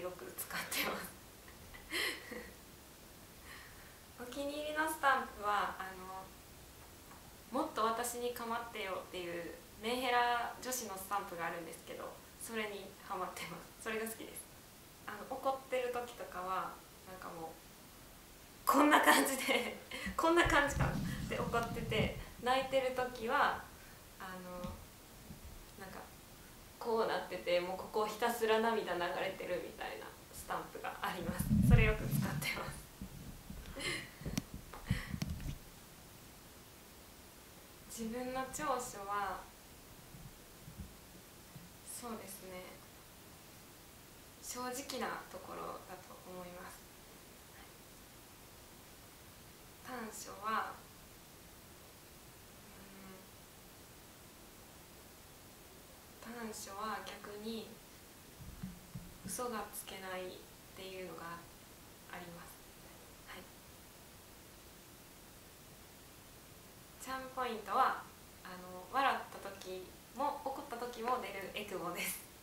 よく使ってます。お気に入りのスタンプはあのもっと私に構ってよっていうメンヘラ女子のスタンプがあるんですけどそれにハマってます。それが好きです。あの怒ってる時とかはなんかもうこんな感じで こんな感じかって怒ってて泣いてる時はあのなんかこうなっててもうここひたすら涙流れてるみたいなスタンプがあります。それよく使ってます。自分の長所はそうですね。正直なところだと思います。短所はうん短所は逆に嘘がつけないっていうのがあります。はい。チャームポイントはあの笑った時も怒った時も出るエクボです。